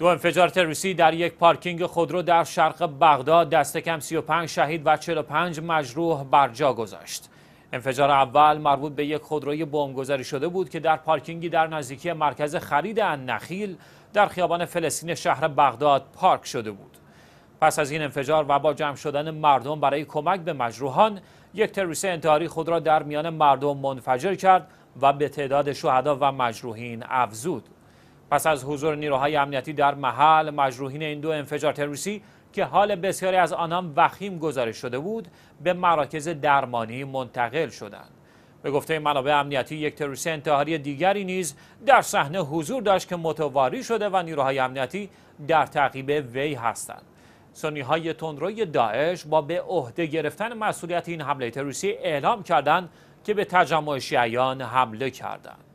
دو انفجار تروریستی در یک پارکینگ خودرو در شرق بغداد دست کم 35 شهید و 45 مجروح بر جا گذاشت. انفجار اول مربوط به یک خودروی بمبگذاری شده بود که در پارکینگی در نزدیکی مرکز خرید النخیل در خیابان فلسطین شهر بغداد پارک شده بود. پس از این انفجار و با جمع شدن مردم برای کمک به مجروحان یک تروریست انتحاری خود را در میان مردم منفجر کرد و به تعداد شهدا و مجروحین افزود. پس از حضور نیروهای امنیتی در محل مجروحین این دو انفجار تروریستی که حال بسیاری از آنان وخیم گزارش شده بود به مراکز درمانی منتقل شدند. به گفته منابع امنیتی یک تروریست انتحاری دیگری نیز در صحنه حضور داشت که متواری شده و نیروهای امنیتی در تعقیب وی هستند. سنی های تندروی داعش با به عهده گرفتن مسئولیت این حمله تروریستی اعلام کردند که به تجمع شیعیان حمله کردند.